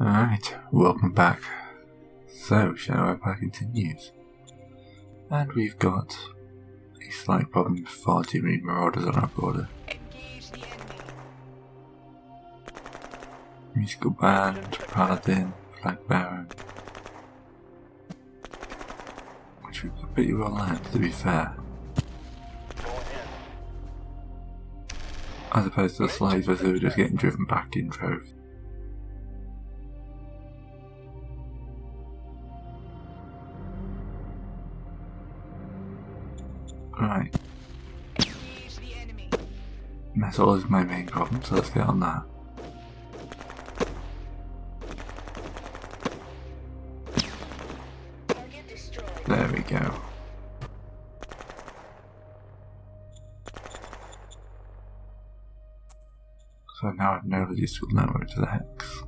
Alright, welcome back. So, shall we Shadow Empire continues. And we've got a slight problem with far too many marauders on our border. Musical band, paladin, flag baron. Which we could pretty well land, to be fair. As opposed to the slavers who are just getting driven back in droves. Metal always my main problem, so let's get on that. There we go. So now I've no logistical network to the hex.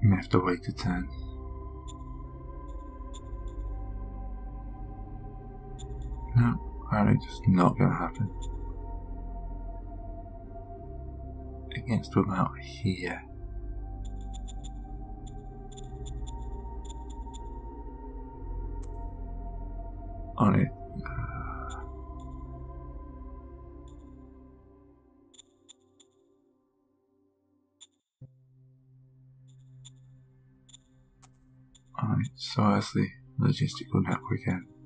May have to wait a turn. Apparently just not gonna happen. It gets to about here. on it. Alright, so that's the logistical network again.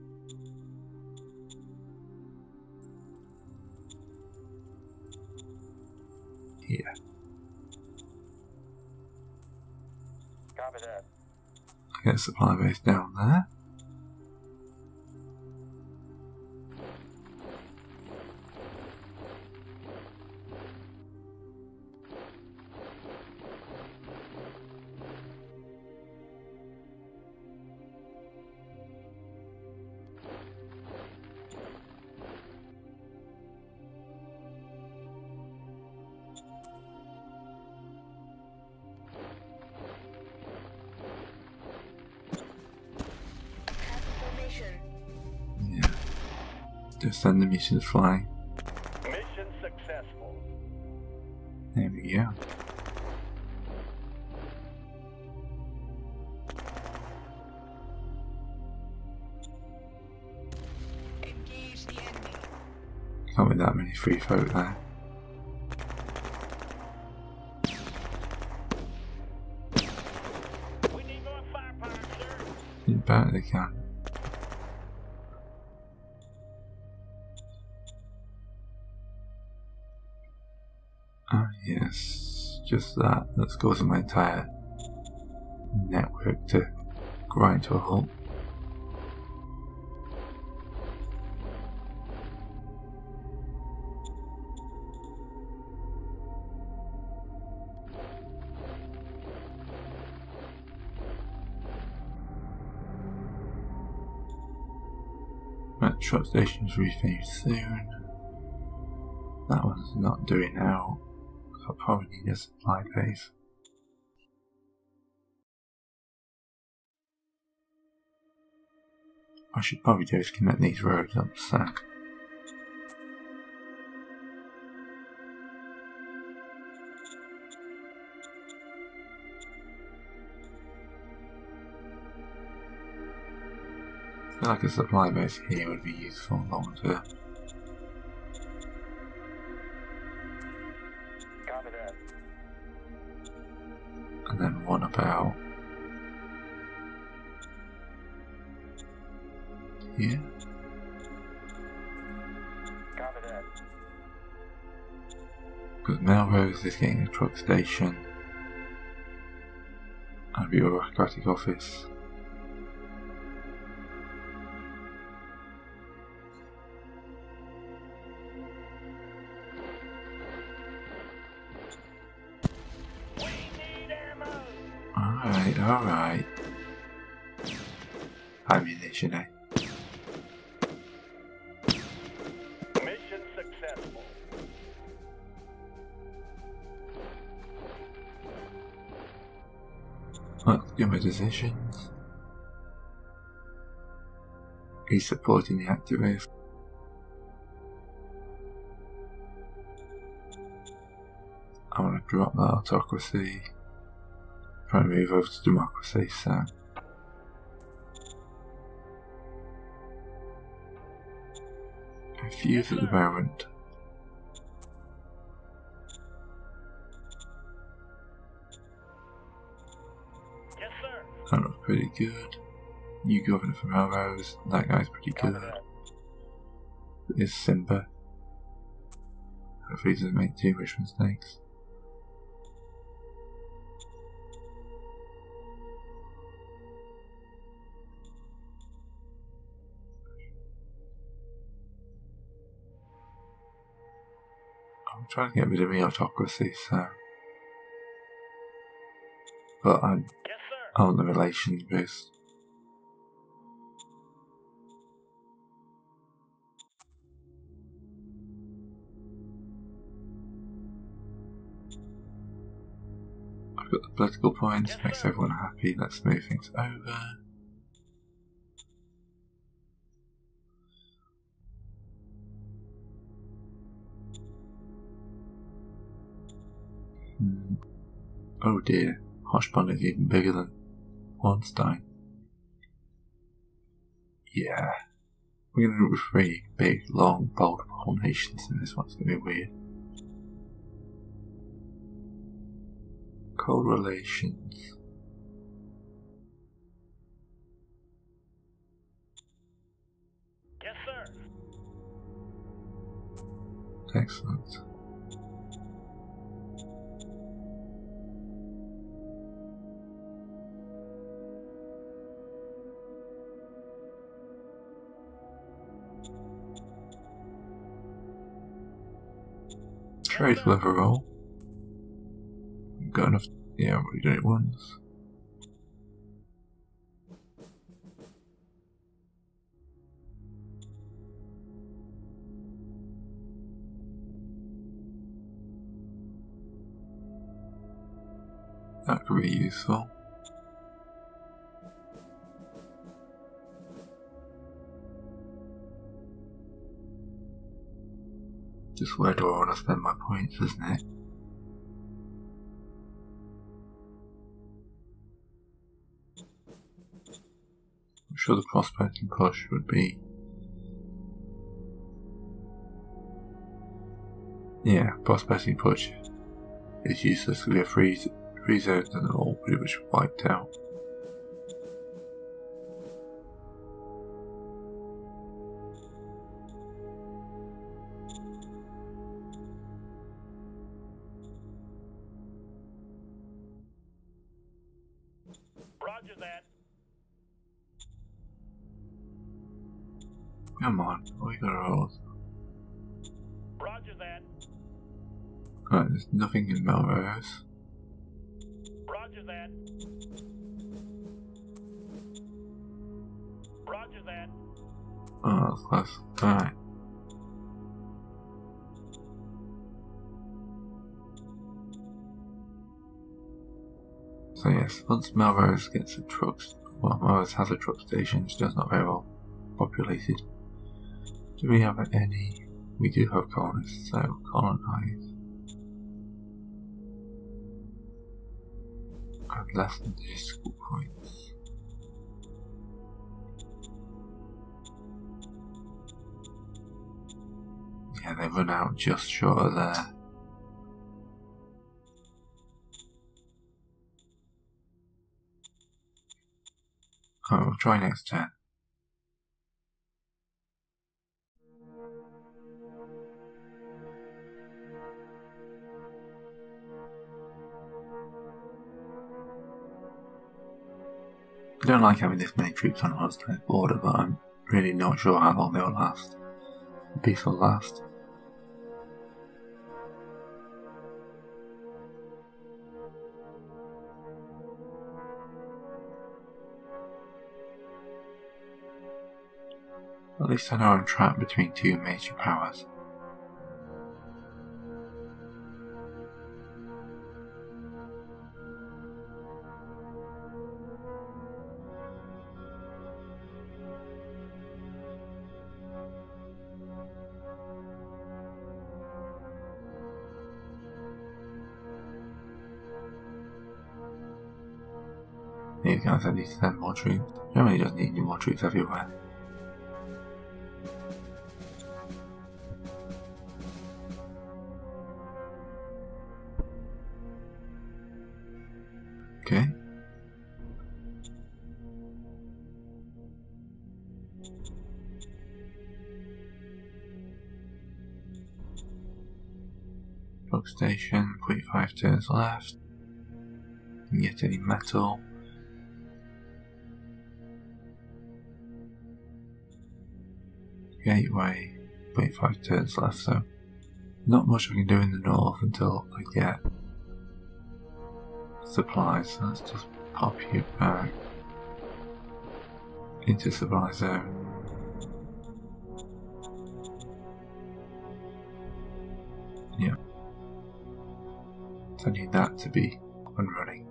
Supply base down there. Just send the missions flying. Mission successful. There we go. Engage the enemy. Can't be that many free folk there. We need more firepower, sir. You bet they can. Just that. That's causing my entire network to grind to a halt. That truck station's refinished soon. That one's not doing now. Probably need a supply base. I should probably do is connect these roads up feel like a supply base here would be useful long term. Copy that. Because Melrose is getting a truck station and bureaucratic office. Ammunition, eh? Mission successful. Let's give my decisions. He's supporting the activists. I want to drop that autocracy. Try to move over to democracy, so. Confused at the moment. Yes, sir. That looks pretty good. New governor from Melrose, that guy's pretty good. Is Simba. Hopefully he doesn't make too much mistakes. Trying to get rid of me autocracy, so. But I, Yes, sir. I want the relations boost. I've got the political points, Yes, makes everyone happy. Let's move things over. Oh dear, Hoshbon is even bigger than Ornstein. Yeah. We're gonna do three big, long, bold nations and this one's gonna be weird. Correlations. Yes, sir. Excellent. Trade a roll. Got enough. Yeah, we done it once. That could be useful. Just where do I want to spend my points, isn't it? I'm sure the prospecting push would be. Yeah, prospecting push is useless we have free, free zones and they're all pretty much wiped out. Alright. So yes, once Melrose gets a truck, well, Melrose has a truck station, it's just not very well populated. Do we have any? We do have colonists, so colonize. And less than logistical points. Yeah, they run out just short of there. Oh, we'll try next turn. I don't like having this many troops on Holstein's border, but I'm really not sure how long they'll last. Peace will last. At least I know I'm trapped between two major powers. These guys, I need to send more troops. Germany doesn't need any more troops everywhere. 0.5 turns left. Didn't get any metal. Gateway, 0.5 turns left, so not much I can do in the north until I get supplies. So let's just pop you back into supply zone. Yeah. I need that to be up and running.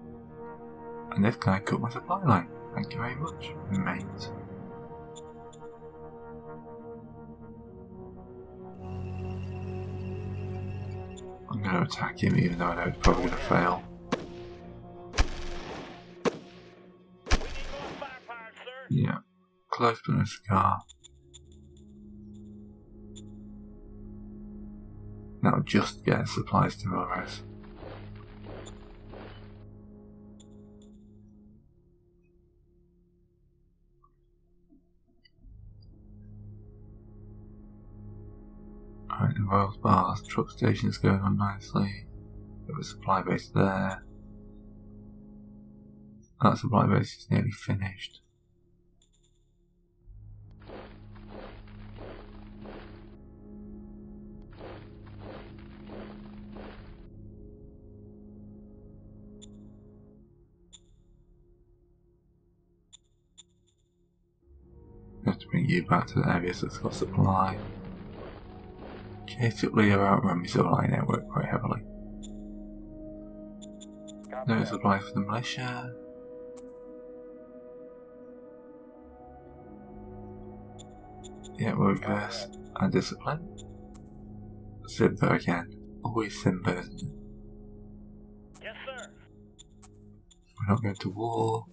And this guy cut my supply line. Thank you very much, mate. I'm going to attack him even though I know it's probably going to fail. Yeah. Close but no scar. That'll just get supplies to Melrose. The Royals Bars truck station is going on nicely. Got a supply base there. That supply base is nearly finished. Have to bring you back to the areas that's got supply. Basically, have outrun my supply network quite heavily. No supply for the militia. Yeah, we'll reverse and discipline. Simba again. Always Simba, isn't it? Yes, sir. We're not going to war.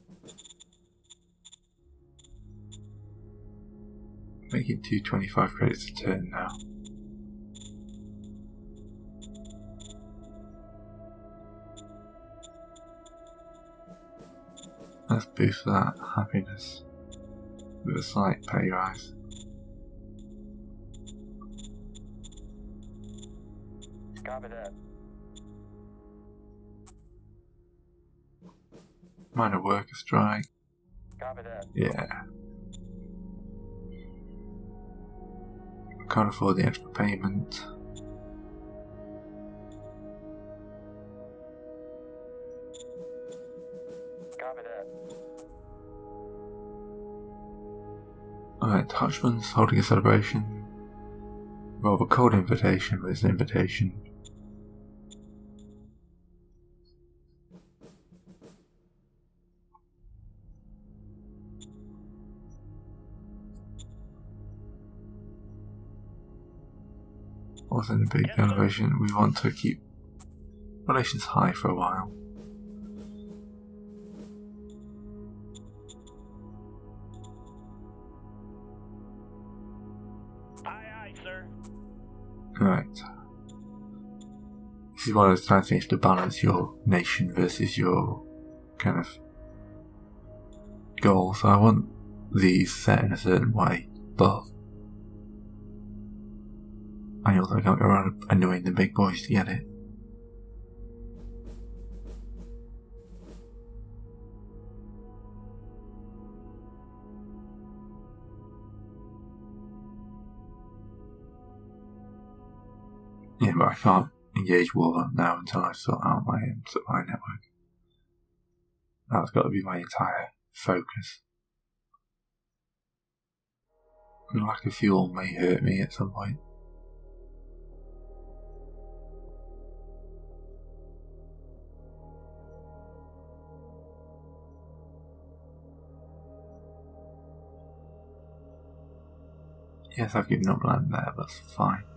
Making 225 credits a turn now. Let's boost that happiness with a slight pay rise. Copy that. Minor worker strike. Copy that. Yeah. Can't afford the extra payment. Alright, Hodgman's holding a celebration. A cold invitation, but it's an invitation. Also, in a big celebration, we want to keep relations high for a while. Right. This is one of those have to balance your nation versus your kind of goal. So I want these set in a certain way, but I also can't go around annoying the big boys to get it. But I can't engage war now until I sort out my supply network. That's got to be my entire focus. And lack of fuel may hurt me at some point. Yes, I've given up land there, but that's fine.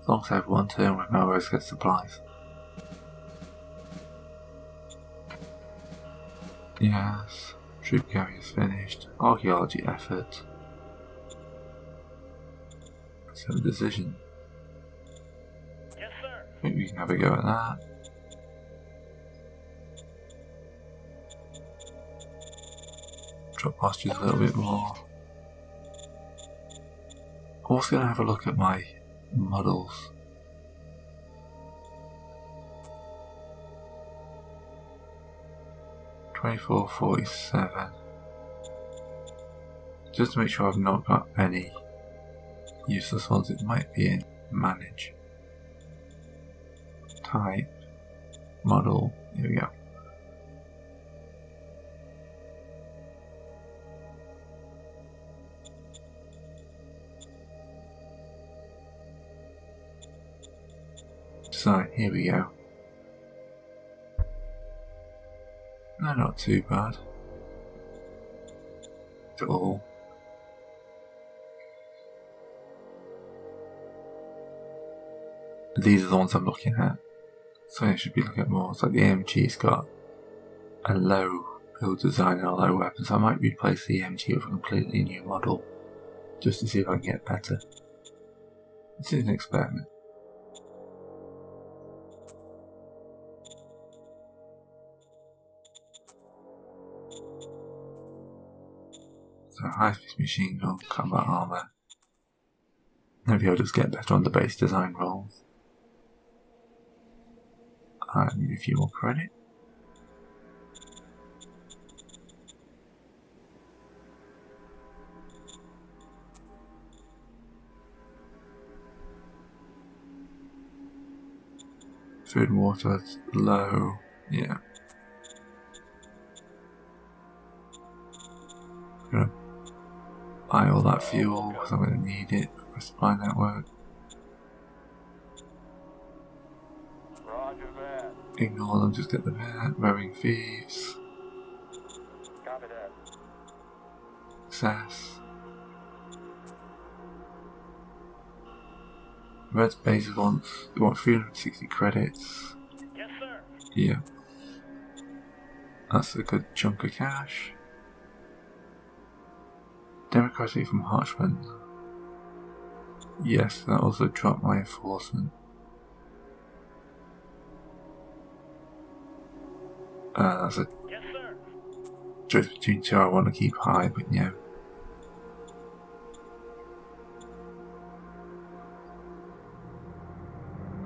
As long as I have one turn where Melrose gets supplies. Yes. Troop carriers finished. Archaeology effort. A decision. Yes, sir. Maybe we can have a go at that. Drop postures a little bit more. I Also gonna have a look at my models. Twenty-four forty-seven. Just to make sure I've not got any useless ones. It might be in manage. Type. Model. Here we go. So here we go. No, not too bad. At all. These are the ones I'm looking at. So I should be looking at more. It's like the AMG's got a low build design and a low weapon, so I might replace the AMG with a completely new model just to see if I can get better. This is an experiment. High-speed machine gun, combat armor. Maybe I'll just get better on the base design rolls. I need a few more credit. Food and water low. Yeah. Buy all that fuel because I'm gonna need it for my supply network. Roger that. Ignore them, just get the vet, rowing thieves, success. Red's base wants they want 360 credits. Yes, sir. Yeah. That's a good chunk of cash. Democracy from Harshman. Yes, that also dropped my enforcement. Uh, that's a Yes, sir. choice between two I want to keep high, but yeah.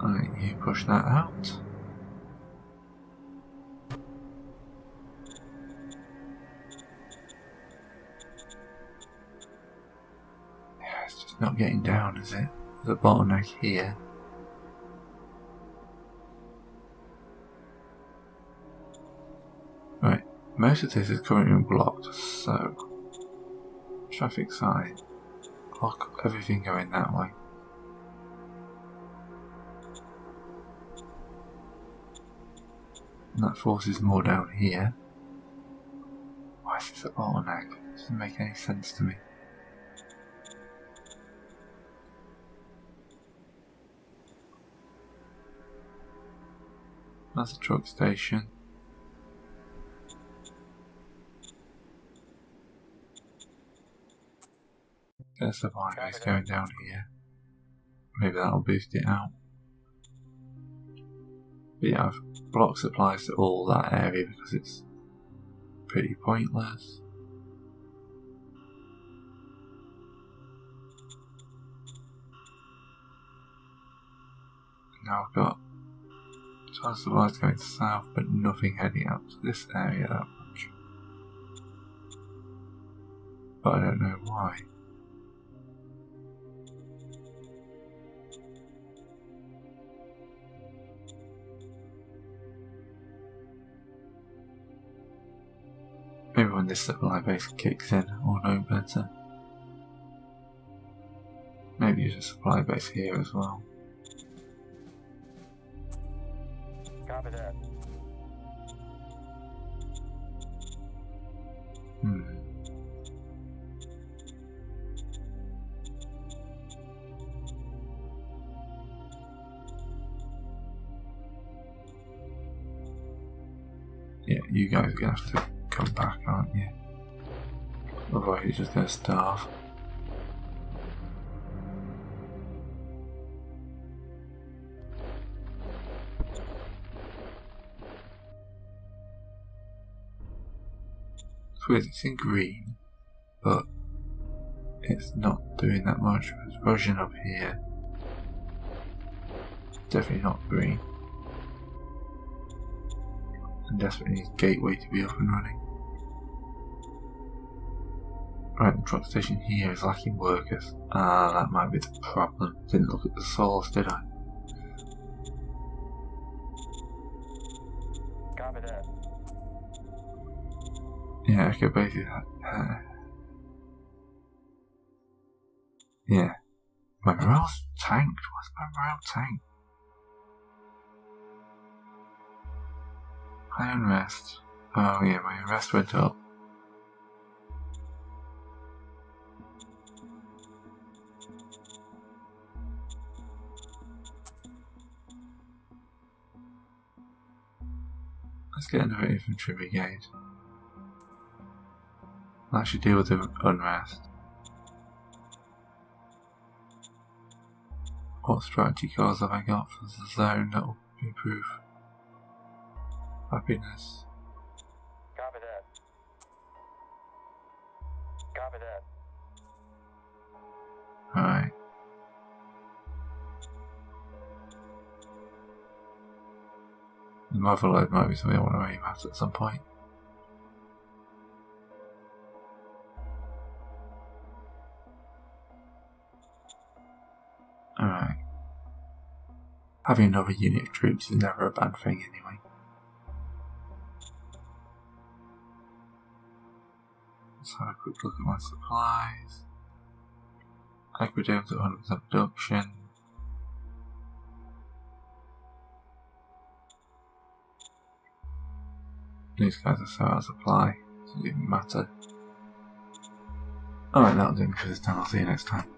Alright, you push that out. It's not getting down, is it? There's a bottleneck here. Right, most of this is currently blocked, so traffic side, block everything going that way. And that forces more down here. Why is this a bottleneck? Doesn't make any sense to me. That's a truck station. There's the highways going down here. Maybe that'll boost it out. But yeah, I've blocked supplies to all that area because it's pretty pointless. Now I've got tons of supplies going south, but nothing heading out to this area that much. But I don't know why. Maybe when this supply base kicks in, I'll know better. Maybe there's a supply base here as well. Copy that. Hmm. Yeah, you guys are gonna have to come back, aren't you? Otherwise you're just gonna starve. It's it's in green, but it's not doing that much. It's version up here. It's definitely not green. And desperately needs gateway to be up and running. Right, the truck station here is lacking workers. Ah, that might be the problem. Didn't look at the source, did I? Echo Base. Uh, yeah. My morale's tanked. What's my morale tanked? High unrest. Oh yeah, my unrest went up. Let's get another infantry brigade. That should deal with the unrest. What strategy cards have I got for the zone that will improve happiness? Copy that. Copy that. Alright. The motherload might be something I want to aim at at some point. Having another unit of troops is never a bad thing anyway. Let's have a quick look at my supplies. Aqueduct at 100% production. These guys are so out of supply, doesn't even matter. Alright, that'll do me for this time. I'll see you next time.